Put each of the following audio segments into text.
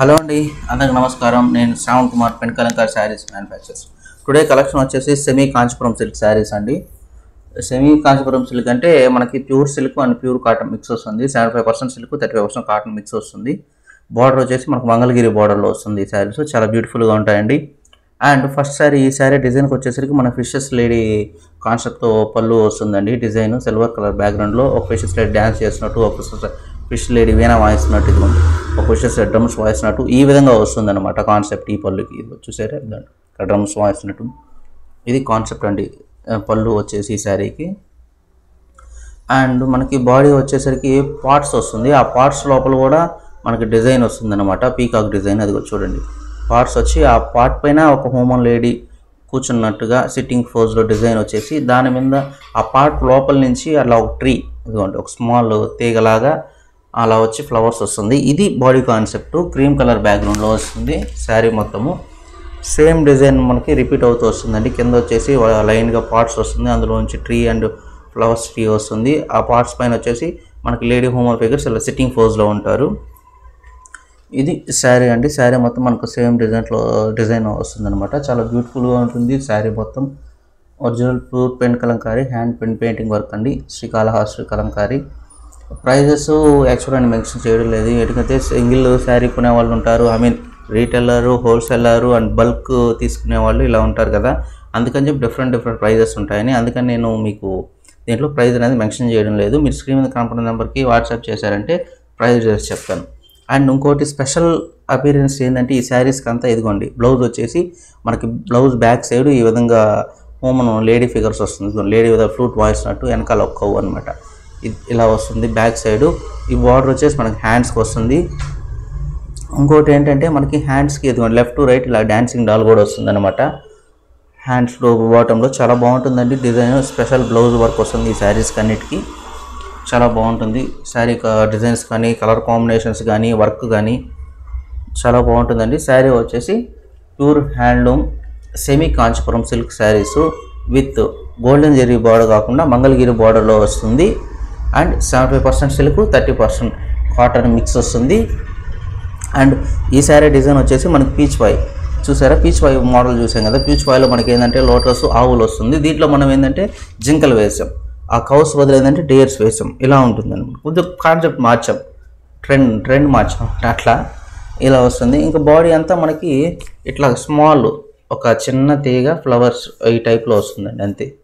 Hello అండి అందరికి నమస్కారం. నేను Shravan Kumar Penkalamkar saris manufacturers today collection వచ్చేసి సెమీ కాంచీపురం సిల్క్ శారీస్ అండి. సెమీ కాంచీపురం సిల్క్ అంటే మనకి pure silk and pure cotton mix వస్తుంది. Seventy five percent silk thirty five percent cotton mix వస్తుంది. బార్డర్ వచ్చేసి మనకు మంగళగిరి బార్డర్లో వస్తుంది ఈ శారీస్. చాలా బ్యూటిఫుల్గా ఉంటాయండి. అండ్ ఫస్ట్ శారీ ఈ శారీ డిజైన్కి వచ్చేసరికి మన ఫిషెస్ లేడీ కాన్సెప్ట్తో పళ్ళు వస్తుందండి. డిజైన్ సిల్వర్ కలర్ బ్యాక్గ్రౌండ్లో ఒక ఫిషెస్ లేడీ డ్యాన్స్ చేసినట్టు ఒక ఫిష్ లేడీ వీణ వాయిస్తున్నట్టు ఇది ఉంది. ఒక ఫిషెస్ డ్రమ్స్ వాయిస్తున్నట్టు ఈ విధంగా వస్తుంది అనమాట కాన్సెప్ట్ ఈ పళ్ళుకి. ఇది చూసారా? ఇదండి. డ్రమ్స్ వాయిస్తున్నట్టు. ఇది కాన్సెప్ట్ అండి. పళ్ళు వచ్చేసి ఈ శారీకి. అండ్ మనకి బాడీ వచ్చేసరికి పార్ట్స్ వస్తుంది. ఆ పార్ట్స్ లోపల కూడా మనకి డిజైన్ వస్తుంది అనమాట పీకాక్ డిజైన్ అది చూడండి. పార్ట్స్ వచ్చి ఆ పార్ట్ పైన ఒక హ్యూమన్ లేడీ కూర్చున్నట్టుగా సిట్టింగ్ ఫోజ్లో డిజైన్ వచ్చేసి దాని మీద ఆ పార్ట్ లోపల నుంచి అలా ఒక ట్రీ ఇదిగోండి ఒక స్మాల్ తీగలాగా అలా వచ్చి ఫ్లవర్స్ వస్తుంది. ఇది బాడీ కాన్సెప్ట్. క్రీమ్ కలర్ బ్యాక్గ్రౌండ్లో వస్తుంది. శారీ మొత్తము. సేమ్ డిజైన్ మనకి రిపీట్ అవుతూ వస్తుందండి. కింద వచ్చేసి లైన్గా పార్ట్స్ వస్తుంది. అందులోంచి ట్రీ అండ్ ఫ్లవర్స్ ట్రీ వస్తుంది. ఆ పార్ట్స్ పైన వచ్చేసి మనకి లేడీ హోమర్ ఫిగర్స్ ఇలా సిట్టింగ్ ఫోజ్లో ఉంటారు. ఇది శారీ అండి. శారీ మొత్తం మనకు సేమ్ డిజైన్లో డిజైన్ వస్తుందన్నమాట. చాలా బ్యూటిఫుల్గా ఉంటుంది శారీ మొత్తం. Original pure pen Kalamkari hand pen painting work అండి. శ్రీకాళహస్తి కలంకారీ. ప్రైజెస్ యాక్చువల్గా నేను మెన్షన్ చేయడం లేదు. ఎందుకంటే సింగిల్ శారీ కొనే వాళ్ళు ఉంటారు. I mean retailer wholesaler and bulk తీసుకునే వాళ్ళు ఇలా ఉంటారు కదా. అందుకని చెప్పి డిఫరెంట్ డిఫరెంట్ ప్రైజెస్ ఉంటాయని. అందుకని నేను మీకు దీంట్లో ప్రైస్ అనేది మెన్షన్ చేయడం లేదు. మీరు స్క్రీన్ మీద కనపడిన నెంబర్కి వాట్సాప్ చేశారంటే ప్రైస్ చెప్తాను. అండ్ ఇంకోటి స్పెషల్ అపీరెన్స్ ఏంటంటే ఈ శారీస్కి అంతా ఇదిగోండి బ్లౌజ్ వచ్చేసి మనకి బ్లౌజ్ బ్యాక్ సైడ్ ఈ విధంగా మనం లేడీ ఫిగర్స్ వస్తుంది. లేడీ విధ ఫ్లూట్ వాయిస్ నట్టు వెనకాల ఒక్కవు అనమాట ఇలా వస్తుంది బ్యాక్ సైడ్. ఈ బార్డర్ వచ్చేసి మనకి హ్యాండ్స్కి వస్తుంది. ఇంకోటి ఏంటంటే మనకి హ్యాండ్స్కి ఇదిగోండి లెఫ్ట్ టు రైట్ ఇలా డ్యాన్సింగ్ డాల్ కూడా వస్తుంది అనమాట హ్యాండ్స్లో బాటంలో చాలా బాగుంటుందండి. డిజైన్ స్పెషల్ బ్లౌజ్ వర్క్ వస్తుంది ఈ శారీస్కి అన్నిటికీ చాలా బాగుంటుంది. శారీ డిజైన్స్ కానీ కలర్ కాంబినేషన్స్ కానీ వర్క్ కానీ చాలా బాగుంటుందండి. శారీ వచ్చేసి pure handloom semi Kanchipuram silk saris with golden zari border కాకుండా మంగళగిరి బార్డర్లో వస్తుంది. And seventy five percent silk thirty percent cotton mix వస్తుంది. అండ్ ఈ శారీ డిజైన్ వచ్చేసి మనకి పీచ్ వై చూసారా? పీచ్ వై మోడల్ చూసాం కదా. పీచ్ వైలో మనకి ఏంటంటే లోటస్ ఆవులు వస్తుంది. దీంట్లో మనం ఏంటంటే జింకలు వేసాం. ఆ కౌస్ బదులు ఏంటంటే డేర్స్ వేసాం. ఇలా ఉంటుందన్నమాట కొంచెం కాన్సెప్ట్ మార్చాం. ట్రెండ్ ట్రెండ్ మార్చాం. అట్లా ఇలా వస్తుంది. ఇంకా బాడీ అంతా మనకి ఇట్లా స్మాల్ ఒక చిన్న తీగ ఫ్లవర్స్ ఈ టైప్లో వస్తుందండి అంతే.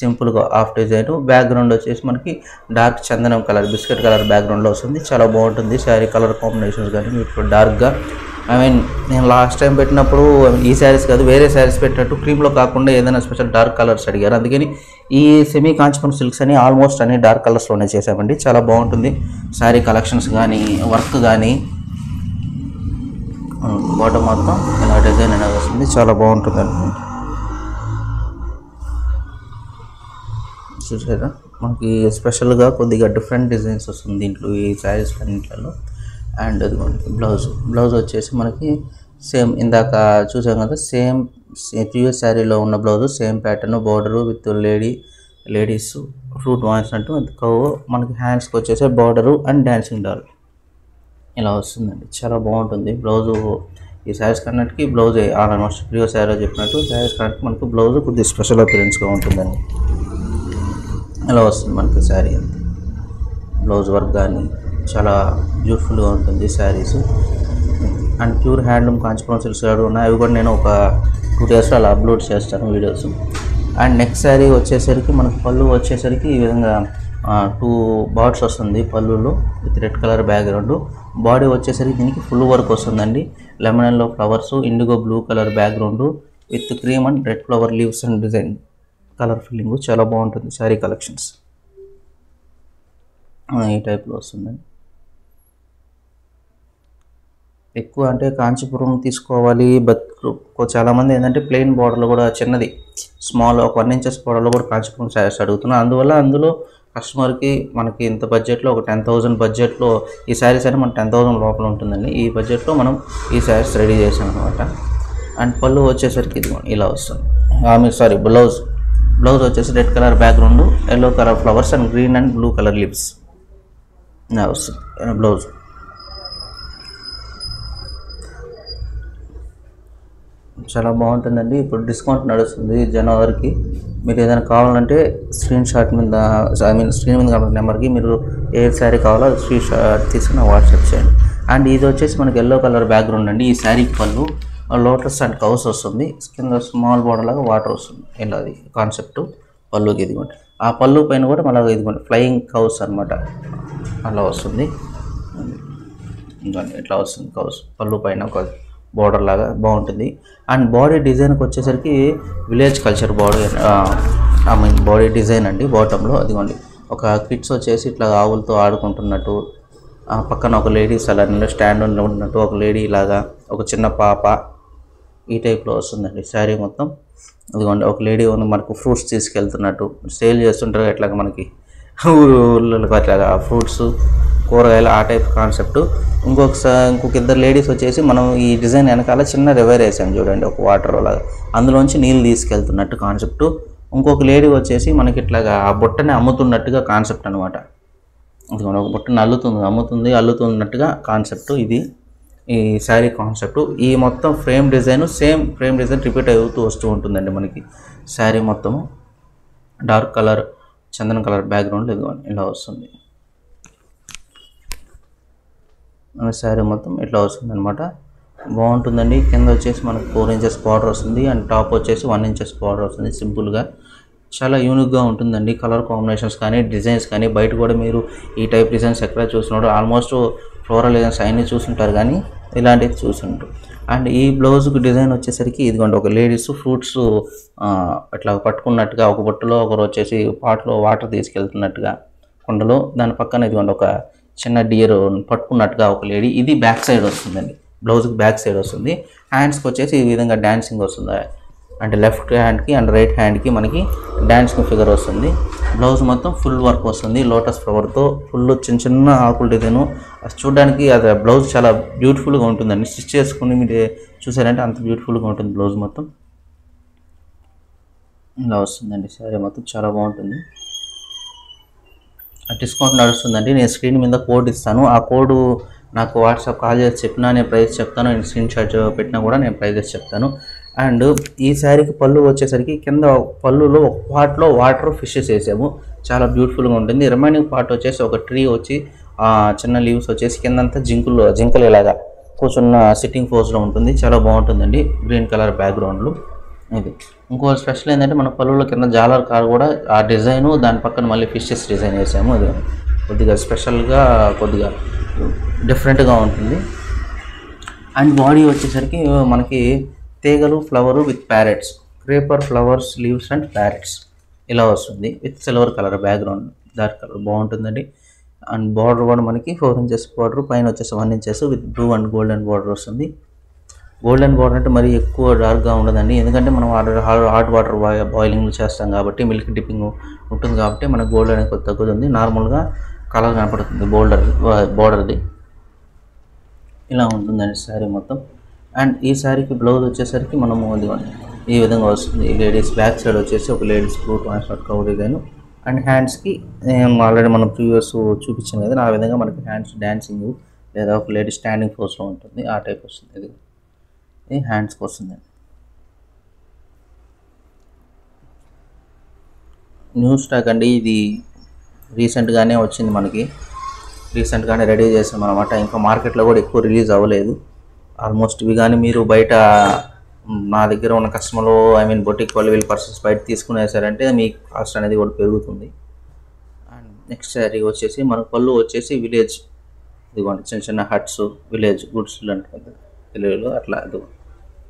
సింపుల్గా హాఫ్ డిజైన్. బ్యాక్గ్రౌండ్ వచ్చేసి మనకి డార్క్ చందనం కలర్ బిస్కెట్ కలర్ బ్యాక్గ్రౌండ్లో వస్తుంది. చాలా బాగుంటుంది శారీ కలర్ కాంబినేషన్స్ కానీ ఇప్పుడు డార్క్గా ఐ మీన్ నేను లాస్ట్ టైం పెట్టినప్పుడు ఈ శారీస్ కాదు వేరే శారీస్ పెట్టినట్టు క్రీమ్లో కాకుండా ఏదైనా స్పెషల్ డార్క్ కలర్స్ అడిగారు. అందుకని ఈ సెమీ కాంచీపురం సిల్క్స్ అని ఆల్మోస్ట్ అన్ని డార్క్ కలర్స్లోనే చేసామండి చాలా బాగుంటుంది. శారీ కలెక్షన్స్ కానీ వర్క్ కానీ. Hmm, బాటం మొత్తం ఇలా డిజైన్ అనేది వస్తుంది చాలా బాగుంటుందండి. చూసారా మనకి స్పెషల్గా కొద్దిగా డిఫరెంట్ డిజైన్స్ వస్తుంది దీంట్లో ఈ శారీస్ అన్నింటిలో అండ్ బ్లౌజ్ బ్లౌజ్ వచ్చేసి మనకి సేమ్ ఇందాక చూసాం కదా సేమ్ ప్రీవియస్ శారీలో ఉన్న blouse same pattern border with lady ladies flute వాయించినట్టు కవ్ మనకి హ్యాండ్స్కి వచ్చేసి బార్డరు అండ్ డ్యాన్సింగ్ డాల్ ఇలా వస్తుందండి. చాలా బాగుంటుంది. బ్లౌజు ఈ శారీస్ కన్నట్టుకి బ్లౌజ్ ఆల్మోస్ట్ ప్రియో శారీ చెప్పినట్టు శారీస్ కన్నట్టు మనకు బ్లౌజ్ కొద్దిగా స్పెషల్ అపీరెన్స్గా ఉంటుందండి. ఇలా వస్తుంది మనకి శారీ. బ్లౌజ్ వర్క్ కానీ చాలా బ్యూటిఫుల్గా ఉంటుంది saris. And pure handloom Kanchipuram silks కూడా ఉన్నాయి. అవి కూడా నేను ఒక టూ డేస్లో అలా అప్లోడ్ చేస్తాను వీడియోస్. అండ్ నెక్స్ట్ శారీ వచ్చేసరికి మనకు పళ్ళు వచ్చేసరికి ఈ విధంగా టూ బాడ్స్ వస్తుంది పళ్ళులో with red colour background. Body వచ్చేసరికి దీనికి ఫుల్ వర్క్ వస్తుందండి. లెమన్లో flowers indigo blue colour background with cream and red flower leaves and design. Colour filling చాలా బాగుంటుంది శారీ కలెక్షన్స్. ఈ టైప్లో వస్తుందండి. ఎక్కువ అంటే కాంచీపురం తీసుకోవాలి బత్ చాలామంది ఏంటంటే ప్లెయిన్ బార్డర్లో కూడా చిన్నది స్మాల్ ఒక వన్ ఇంచెస్ బార్డర్లో కూడా కాంచీపురం శారీస్ అడుగుతున్నారు అందువల్ల అందులో కస్టమర్కి మనకి ఇంత బడ్జెట్లో ఒక టెన్ థౌజండ్ బడ్జెట్లో ఈ శారీస్ అనేది మన టెన్ థౌజండ్ లోపల ఉంటుందండి. ఈ బడ్జెట్లో మనం ఈ శారీస్ రెడీ చేసాం అనమాట అండ్ పళ్ళు వచ్చేసరికి ఇది ఇలా వస్తుంది. ఆమె సారీ బ్లౌజ్. బ్లౌజ్ వచ్చేసి red colour background yellow colour flowers and green and blue colour lips వస్తుంది బ్లౌజ్ చాలా బాగుంటుందండి. ఇప్పుడు డిస్కౌంట్ నడుస్తుంది జనవరికి. మీరు ఏదైనా కావాలంటే స్క్రీన్ షాట్ మీద ఐ మీన్ స్క్రీన్ మీద కనబడిన నెంబర్కి మీరు ఏ శారీ కావాలో స్క్రీన్ షాట్ తీసుకుని వాట్సాప్ చేయండి. అండ్ ఇది వచ్చేసి మనకి ఎల్లో కలర్ బ్యాక్గ్రౌండ్ అండి. ఈ శారీకి పళ్ళు లోటస్ అండ్ కౌస్ వస్తుంది. కింద స్మాల్ బోర్డర్ లాగా వాటర్ వస్తుంది. ఇలా అది కాన్సెప్ట్. పళ్ళుకి ఇదిగోండి ఆ పళ్ళు పైన కూడా మళ్ళీ ఇదిగోండి ఫ్లయింగ్ కౌస్ అన్నమాట. అలా వస్తుంది. ఇదిగోండి ఇట్లా వస్తుంది కౌస్. పళ్ళు పైన ఒక బోర్డర్ లాగా బాగుంటుంది. అండ్ బాడీ డిజైన్కి వచ్చేసరికి village culture body I mean body design అండి బాటంలో. అదిగోండి ఒక కిడ్స్ వచ్చేసి ఇట్లా ఆవులతో ఆడుకుంటున్నట్టు ఆ పక్కన ఒక లేడీస్ అలా స్టాండ్ ఉన్నట్టు ఒక లేడీ లాగా ఒక చిన్న పాప ఈ టైప్లో వస్తుందండి. శారీ మొత్తం. అదిగోండి ఒక లేడీ ఉంది మనకు ఫ్రూట్స్ తీసుకెళ్తున్నట్టు. సేల్ చేస్తుంటారు ఎట్లాగా మనకి. ఊరు ఊళ్ళకి అట్లాగా ఫ్రూట్స్ కూరగాయలు ఆ టైప్ కాన్సెప్ట్. ఇంకొక ఇంకొక ఇద్దరు లేడీస్ వచ్చేసి మనం ఈ డిజైన్ వెనకాల చిన్న రివర్ వేసాం చూడండి ఒక వాటర్ లాగా. అందులోంచి నీళ్ళు తీసుకెళ్తున్నట్టు కాన్సెప్ట్. ఇంకొక లేడీ వచ్చేసి మనకి ఇట్లాగా ఆ బుట్టని అమ్ముతున్నట్టుగా కాన్సెప్ట్ అనమాట ఇదిగోండి ఒక బుట్టని అల్లుతుంది అమ్ముతుంది అల్లుతున్నట్టుగా కాన్సెప్ట్ ఇది. ఈ శారీ కాన్సెప్ట్ ఈ మొత్తం frame design same frame design repeat అవుతూ వస్తూ ఉంటుందండి మనకి. శారీ మొత్తము డార్క్ కలర్ చందన కలర్ బ్యాక్గ్రౌండ్ ఇలా వస్తుంది. మన శారీ మొత్తం ఇట్లా వస్తుంది అనమాట బాగుంటుందండి. కింద వచ్చేసి మనకు ఫోర్ ఇంచెస్ బార్డర్ వస్తుంది. అండ్ టాప్ వచ్చేసి వన్ ఇంచెస్ బార్డర్ వస్తుంది సింపుల్గా. చాలా యూనిక్గా ఉంటుందండి. కలర్ కాంబినేషన్స్ కానీ డిజైన్స్ కానీ బయట కూడా మీరు ఈ టైప్ డిజైన్స్ ఎక్కడ చూసినాడు ఆల్మోస్ట్ ఫ్లోరల్ డిజైన్స్ అన్నీ చూసుంటారు కానీ ఇలాంటివి చూసుంటారు. అండ్ ఈ బ్లౌజ్కి డిజైన్ వచ్చేసరికి ఇదిగోండి ఒక లేడీస్ ఫ్రూట్స్ ఇట్లా పట్టుకున్నట్టుగా ఒక బుట్టలో ఒకరు వచ్చేసి పాట్లో వాటర్ తీసుకెళ్తున్నట్టుగా కుండలో దాని పక్కన ఇదిగోండి ఒక చిన్న డియర్ పట్టుకున్నట్టుగా ఒక లేడీ ఇది బ్యాక్ సైడ్ వస్తుందండి. బ్లౌజ్కి బ్యాక్ సైడ్ వస్తుంది. హ్యాండ్స్కి వచ్చేసి ఈ విధంగా డ్యాన్సింగ్ వస్తుంది? అంటే లెఫ్ట్ హ్యాండ్కి అండ్ రైట్ హ్యాండ్కి మనకి డాన్సింగ్ ఫిగర్ వస్తుంది. బ్లౌజ్ మొత్తం ఫుల్ వర్క్ వస్తుంది. లోటస్ ఫ్లవర్తో ఫుల్ చిన్న చిన్న ఆకులు డిజైన్ చూడడానికి అది బ్లౌజ్ చాలా బ్యూటిఫుల్గా ఉంటుందండి. స్టిచ్ చేసుకుని మీరు చూసారంటే అంత బ్యూటిఫుల్గా ఉంటుంది బ్లౌజ్ మొత్తం. ఇలా వస్తుందండి. సరే మొత్తం చాలా బాగుంటుంది. డిస్కౌంట్ నడుస్తుందండి. నేను స్క్రీన్ మీద కోడ్ ఇస్తాను. ఆ కోడ్ నాకు వాట్సాప్ కాల్ చేసి చెప్పినా నేను ప్రైస్ చెప్తాను. నేను స్క్రీన్ షాట్ పెట్టినా కూడా నేను ప్రైజెస్ చెప్తాను. అండ్ ఈ శారీకి పళ్ళు వచ్చేసరికి కింద పళ్ళులో ఒక పార్ట్లో వాటర్ ఫిషెస్ వేసాము. చాలా బ్యూటిఫుల్గా ఉంటుంది. రిమైనింగ్ పార్ట్ వచ్చేసి ఒక ట్రీ వచ్చి ఆ చిన్న లీవ్స్ వచ్చేసి కిందంతా జింకులు జింకలు ఇలాగా కూర్చున్న సిట్టింగ్ పోజ్లో ఉంటుంది. చాలా బాగుంటుందండి. గ్రీన్ కలర్ బ్యాక్గ్రౌండ్లో ఇది. ఇంకో స్పెషల్ ఏంటంటే మన పళ్ళులో కింద జాలర్ కార్ కూడా ఆ డిజైన్ దాని పక్కన మళ్ళీ ఫిషెస్ డిజైన్ వేసాము. అది కొద్దిగా స్పెషల్గా కొద్దిగా డిఫరెంట్గా ఉంటుంది. అండ్ బాడీ వచ్చేసరికి మనకి తీగలు flower with parrots creeper flowers leaves and parrots ఇలా వస్తుంది. With silver colour background dark colour బాగుంటుందండి. అండ్ బార్డర్ కూడా మనకి ఫోర్ ఇంచెస్ బార్డర్ పైన వచ్చేసి one inches with blue and golden border వస్తుంది. గోల్డెన్ బార్డర్ అంటే మరి ఎక్కువ డార్క్గా ఉండదండి. ఎందుకంటే మనం హాట్ వాటర్ బాయిలింగ్లు చేస్తాం కాబట్టి మిల్క్ డిప్పింగ్ ఉంటుంది కాబట్టి మనకు గోల్డ్ అనేది కొద్ది తగ్గుతుంది. నార్మల్గా కలర్ కనపడుతుంది బోల్డర్ బోర్డర్ది ఇలా ఉంటుందండి శారీ మొత్తం. అండ్ ఈ శారీకి బ్లౌజ్ వచ్చేసరికి మనము ఇదిగోండి ఈ విధంగా వస్తుంది. లేడీస్ బ్యాక్ సైడ్ వచ్చేసి ఒక ladies blue transfer cover design. And హ్యాండ్స్కి ఆల్రెడీ మనం ప్రీవియస్ చూపించాను కదా ఆ విధంగా మనకి హ్యాండ్స్ డ్యాన్సింగ్ లేదా ఒక లేడీ స్టాండింగ్ ఫోర్స్లో ఉంటుంది. ఆ టైప్ వస్తుంది. ఇది ఇది హ్యాండ్స్కి వస్తుంది. న్యూ స్టాక్ అండి ఇది. రీసెంట్గానే వచ్చింది మనకి. రీసెంట్గానే రెడీ చేసాం అనమాట ఇంకా మార్కెట్లో కూడా ఎక్కువ రిలీజ్ అవ్వలేదు. ఆల్మోస్ట్ ఇవి కానీ మీరు బయట నా దగ్గర ఉన్న కస్టమర్లు ఐ మీన్ బొటిక్ వాళ్ళు వీళ్ళు పర్సన్స్ బయట తీసుకునేసారంటే మీ కాస్ట్ అనేది కూడా పెరుగుతుంది. అండ్ నెక్స్ట్ శారీ వచ్చేసి మన పళ్ళు వచ్చేసి విలేజ్. ఇదిగోండి చిన్న చిన్న హట్స్ విలేజ్ గుడ్స్ అంటే తెలుగులో అట్లా ఇది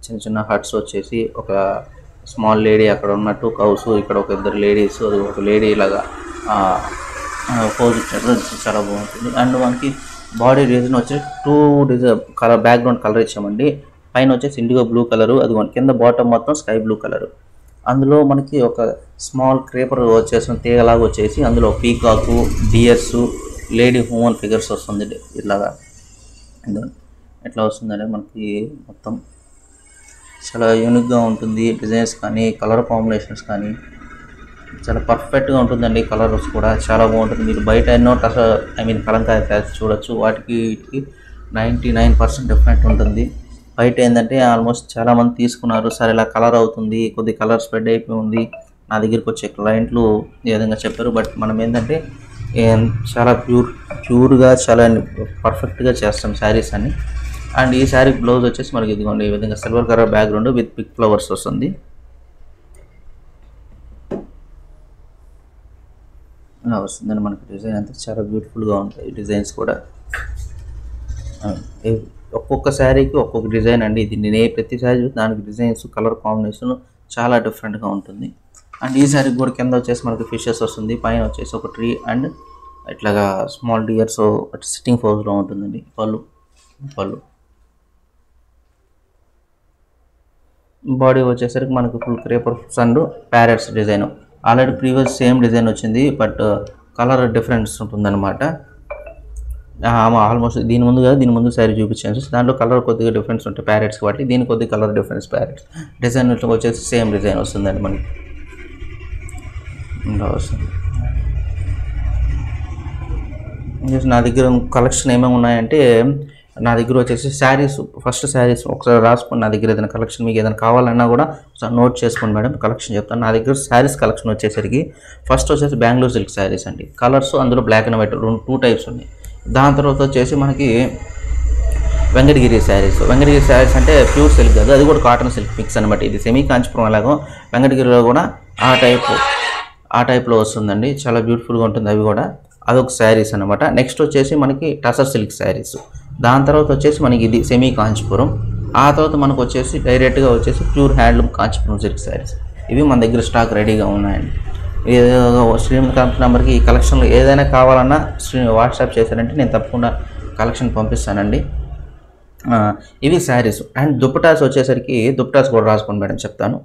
చిన్న చిన్న హట్స్ వచ్చేసి ఒక స్మాల్ లేడీ అక్కడ ఉన్నట్టు కౌస్ ఇక్కడ ఒక ఇద్దరు లేడీస్ ఒక లేడీ ఇలాగా పోజ్ ఇచ్చారు. అది చాలా బాగుంటుంది. అండ్ మనకి బాడీ రీజన్ వచ్చేసి two design colour background colour ఇచ్చామండి. పైన వచ్చేసి ఇండిగో బ్లూ కలర్ అది కింద బాటమ్ మొత్తం స్కై బ్లూ కలర్. అందులో మనకి ఒక స్మాల్ క్రేపర్ వచ్చేసిన తీగలాగా వచ్చేసి అందులో peacock deers lady human figures వస్తుంది ఇట్లాగా ఎట్లా వస్తుందంటే మనకి మొత్తం చాలా యూనిక్గా ఉంటుంది డిజైన్స్ కానీ కలర్ కాంబినేషన్స్ కానీ. చాలా పర్ఫెక్ట్గా ఉంటుందండి కలర్స్ కూడా. చాలా బాగుంటుంది. మీరు బయట ఎన్నో టస ఐ మీన్ కలంకాయ ఫ్యాన్స్ చూడొచ్చు. వాటికి వీటికి నైంటీ నైన్ పర్సెంట్ డిఫరెంట్ ఉంటుంది. బయట ఏంటంటే ఆల్మోస్ట్ చాలా మంది తీసుకున్నారు. సరే ఇలా కలర్ అవుతుంది. కొద్ది కలర్ స్ప్రెడ్ అయిపోయి ఉంది. నా దగ్గరికి వచ్చే క్లయింట్లు ఈ విధంగా చెప్పారు. బట్ మనం ఏంటంటే చాలా ప్యూర్ ప్యూర్గా చాలా పర్ఫెక్ట్గా చేస్తాం శారీస్ అని అండ్ ఈ శారీ బ్లౌజ్ వచ్చేసి మనకి ఇదిగోండి ఈ విధంగా silver colour background with pink flowers వస్తుంది. ఇలా వస్తుందండి మనకి డిజైన్ అంతా చాలా బ్యూటిఫుల్గా ఉంటాయి. డిజైన్స్ కూడా. ఒక్కొక్క శారీకి ఒక్కొక్క డిజైన్ అండి. ఇది నేను ఏ ప్రతి శారీ దానికి డిజైన్స్ కలర్ కాంబినేషన్ చాలా డిఫరెంట్గా ఉంటుంది. అండ్ ఈ శారీ కూడా కింద వచ్చేసి మనకి ఫిషెస్ వస్తుంది. పైన వచ్చేసి ఒక ట్రీ అండ్ ఇట్లాగా స్మాల్ డియర్స్ సిట్టింగ్ ఫోజ్లో ఉంటుందండి. పళ్ళు పళ్ళు. బాడీ వచ్చేసరికి మనకు full creeper and parrots design. Already previous same design వచ్చింది బట్ కలర్ డిఫరెన్స్ ఉంటుందన్నమాట. ఆల్మోస్ట్ దీని ముందు కదా దీని ముందు శారీ చూపించాను. దాంట్లో కలర్ కొద్దిగా డిఫరెన్స్ ఉంటాయి ప్యారెట్స్ కాబట్టి దీని కొద్దిగా కలర్ డిఫరెన్స్ ప్యారెట్స్. డిజైన్ వచ్చేసి సేమ్ డిజైన్ వస్తుందండి మనకి. ఇలా వస్తుంది. నా దగ్గర కలెక్షన్ ఏమేమి ఉన్నాయంటే నా దగ్గర వచ్చేసి శారీస్ ఫస్ట్ శారీస్ ఒకసారి రాసుకోండి నా దగ్గర ఏదైనా కలెక్షన్ మీకు ఏదైనా కావాలన్నా కూడా ఒకసారి నోట్ చేసుకోండి మేడం కలెక్షన్ చెప్తాను. నా దగ్గర శారీస్ కలెక్షన్ వచ్చేసరికి ఫస్ట్ వచ్చేసి బెంగళూరు సిల్క్ శారీస్ అండి. కలర్స్ అందులో బ్లాక్ అండ్ వైట్ రెండు టూ టైప్స్ ఉన్నాయి. దాని తర్వాత వచ్చేసి మనకి వెంకటగిరి శారీస్. వెంకటగిరి శారీస్ అంటే ప్యూర్ సిల్క్ కాదు అది కూడా కాటన్ సిల్క్ మిక్స్ అనమాట ఇది సెమీ కాంచీపురం ఎలాగో వెంకటగిరిలో కూడా ఆ టైప్ ఆ టైప్లో వస్తుందండి. చాలా బ్యూటిఫుల్గా ఉంటుంది అవి కూడా. అదొక శారీస్ అనమాట నెక్స్ట్ వచ్చేసి మనకి టసర్ సిల్క్ శారీస్. దాని తర్వాత వచ్చేసి మనకి ఇది సెమీ కాంచీపురం. ఆ తర్వాత మనకు వచ్చేసి డైరెక్ట్గా వచ్చేసి pure handloom Kanchipuram silk saris. ఇవి మన దగ్గర స్టాక్ రెడీగా ఉన్నాయండి. ఏదో శ్రీమంత్ నెంబర్కి ఈ కలెక్షన్లో ఏదైనా కావాలన్నా శ్రీ వాట్సాప్ చేశారంటే నేను తప్పకుండా కలెక్షన్ పంపిస్తానండి. ఇవి శారీస్. అండ్ దుప్పటాస్ వచ్చేసరికి దుప్పటాస్ కూడా రాసుకోండి మేడం చెప్తాను.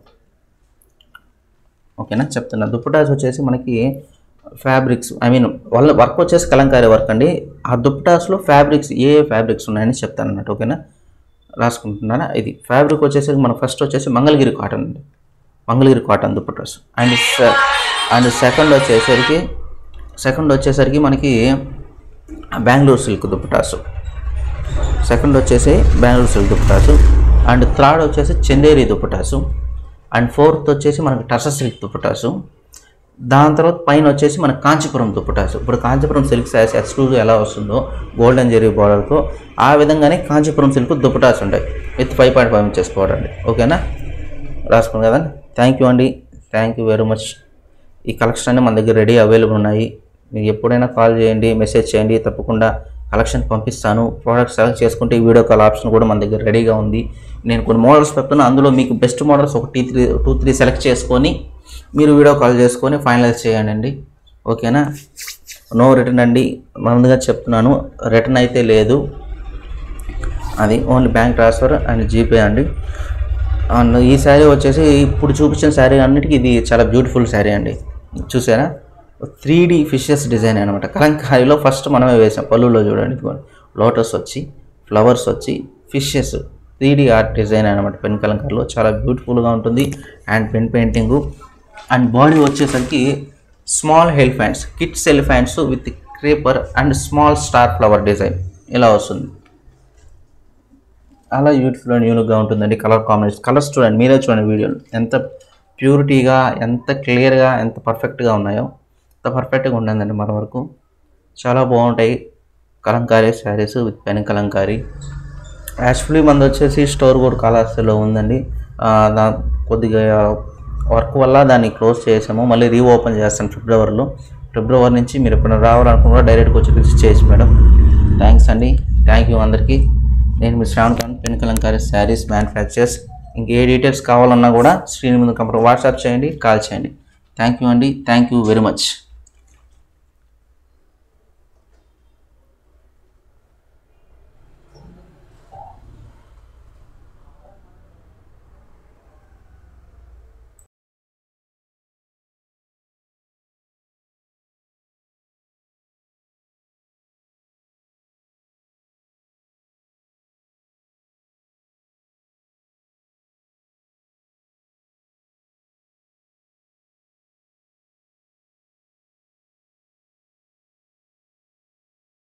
ఓకేనా? చెప్తున్నా. దుప్పటాస్ వచ్చేసి మనకి ఫ్యాబ్రిక్స్ ఐ మీన్ వాళ్ళ వర్క్ వచ్చేసి కలంకారీ వర్క్ అండి. ఆ దుప్పటాస్లో ఫ్యాబ్రిక్స్ ఏ ఫ్యాబ్రిక్స్ ఉన్నాయని చెప్తాను అన్నట్టు ఓకేనా? రాసుకుంటున్నాను? ఇది ఫ్యాబ్రిక్ వచ్చేసరికి మనం ఫస్ట్ వచ్చేసి మంగళగిరి కాటన్ అండి. మంగళగిరి కాటన్ దుప్పటాస్. అండ్ సె- అండ్ సెకండ్ వచ్చేసరికి సెకండ్ వచ్చేసరికి మనకి బెంగళూరు సిల్క్ దుప్పటాసు. సెకండ్ వచ్చేసి Bengaluru silk dupattas. And third వచ్చేసి చెందేరి దుప్పటాసు. అండ్ ఫోర్త్ వచ్చేసి మనకి టస సిల్క్ దుప్పటాసు. దాని తర్వాత పైన వచ్చేసి మన కాంచీపురం దుప్పటాసు ఇప్పుడు కాంచీపురం సిల్క్ శారీస్ ఎక్స్క్లూజివ్ ఎలా వస్తుందో గోల్డెన్ జెరీ బార్డర్తో ఆ విధంగానే కాంచీపురం సిల్క్ దుప్పటాస్ ఉంటాయి. With five point five inches అండి ఓకేనా? రాసుకున్నాం కదా థ్యాంక్ యూ అండి. థ్యాంక్ యూ వెరీ మచ్ ఈ కలెక్షన్ అన్నీ మన దగ్గర రెడీ అవైలబుల్ ఉన్నాయి. మీరు ఎప్పుడైనా కాల్ చేయండి మెసేజ్ చేయండి తప్పకుండా కలెక్షన్ పంపిస్తాను. ప్రోడక్ట్ సెలెక్ట్ చేసుకుంటే ఈ వీడియో కాల్ ఆప్షన్ కూడా మన దగ్గర రెడీగా ఉంది. నేను కొన్ని మోడల్స్ పెడుతున్నా అందులో మీకు బెస్ట్ మోడల్స్ ఒక టీ త్రీ టూ త్రీ సెలెక్ట్ చేసుకొని మీరు వీడియో కాల్ చేసుకొని ఫైనలైజ్ చేయండి ఓకేనా? నో రిటర్న్ అండి. ముందుగా చెప్తున్నాను. రిటర్న్ అయితే లేదు. అది only bank transfer and GPay అండి. అండ్ ఈ శారీ వచ్చేసి ఇప్పుడు చూపించిన శారీ అన్నిటికీ ఇది చాలా బ్యూటిఫుల్ శారీ అండి. చూసారా? త్రీ డి ఫిషెస్ డిజైన్ అనమాట కలంకారీలో ఫస్ట్ మనమే వేసాం. పళ్ళులో చూడండి లోటస్ వచ్చి ఫ్లవర్స్ వచ్చి fishes. Three D art design అనమాట పెన్ కలంకారీలో. చాలా బ్యూటిఫుల్గా ఉంటుంది. And pen painting. And body వచ్చేసరికి small elephants kids elephants with creeper and small star flower design. ఇలా వస్తుంది. అలా బ్యూటిఫుల్ అండ్ యూనిక్గా ఉంటుందండి కలర్ కాంబినేషన్. కలర్స్ చూడండి మీరే చూడండి వీడియోలు. ఎంత ప్యూరిటీగా ఎంత క్లియర్గా ఎంత పర్ఫెక్ట్గా ఉన్నాయో. అంత పర్ఫెక్ట్గా ఉండండి మన వరకు. చాలా బాగుంటాయి. Kalamkari saris with pen Kalamkari. Actually మనది వచ్చేసి స్టోర్ కూడా కాళహస్తిలో ఉందండి. దా కొద్దిగా వర్క్ వల్ల దాన్ని క్లోజ్ చేసాము. మళ్ళీ రీఓపెన్ చేస్తాను ఫిబ్రవరిలో. ఫిబ్రవరి నుంచి మీరు ఎప్పుడైనా రావాలనుకున్నా డైరెక్ట్గా వచ్చి విజిట్ చేయొచ్చు మేడం. థ్యాంక్స్ అండి. థ్యాంక్ యూ అందరికీ. నేను మీ శ్రావణ్ పెన్ కలంకారీ శారీస్ మ్యానుఫ్యాక్చర్స్ ఇంక ఏ డీటెయిల్స్ కావాలన్నా కూడా స్క్రీన్ ముందు కంపర్ వాట్సాప్ చేయండి కాల్ చేయండి. థ్యాంక్ యూ అండి. Thank you very much.